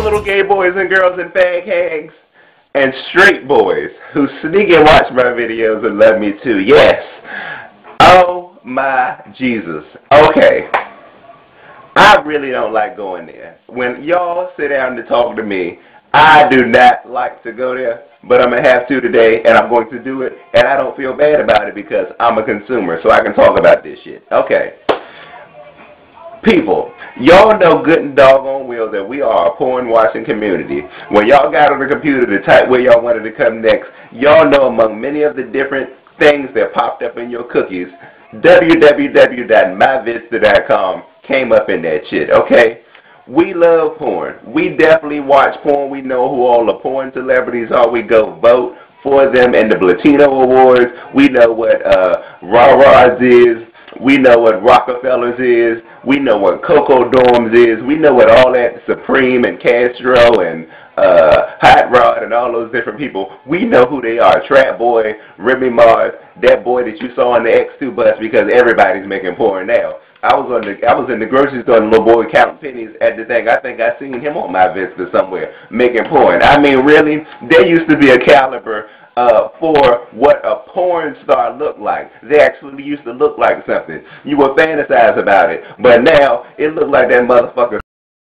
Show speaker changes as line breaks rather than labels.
little gay boys and girls and fag hags and straight boys who sneak and watch my videos and love me too. Yes. Oh my Jesus. Okay. I really don't like going there. When y'all sit down to talk to me, I do not like to go there, but I'm going to have to today, and I'm going to do it, and I don't feel bad about it because I'm a consumer, so I can talk about this shit. Okay. People, y'all know good and doggone well that we are a porn watching community. When y'all got on the computer to type where y'all wanted to come next, y'all know among many of the different things that popped up in your cookies, www.myvista.com came up in that shit, okay? We love porn. We definitely watch porn. We know who all the porn celebrities are. We go vote for them in the Latino Awards. We know what uh, Raws is. We know what Rockefellers is. We know what Coco Dorms is. We know what all that Supreme and Castro and uh, Hot Rod and all those different people. We know who they are. Trap Boy, Remy Mars, that boy that you saw on the X2 bus because everybody's making porn now. I was on the I was in the grocery store and little boy counting pennies at the thing. I think I seen him on my Vista somewhere making porn. I mean, really, there used to be a caliber uh, for what a porn star looked like. They actually used to look like something. You would fantasize about it, but now it looked like that motherfucker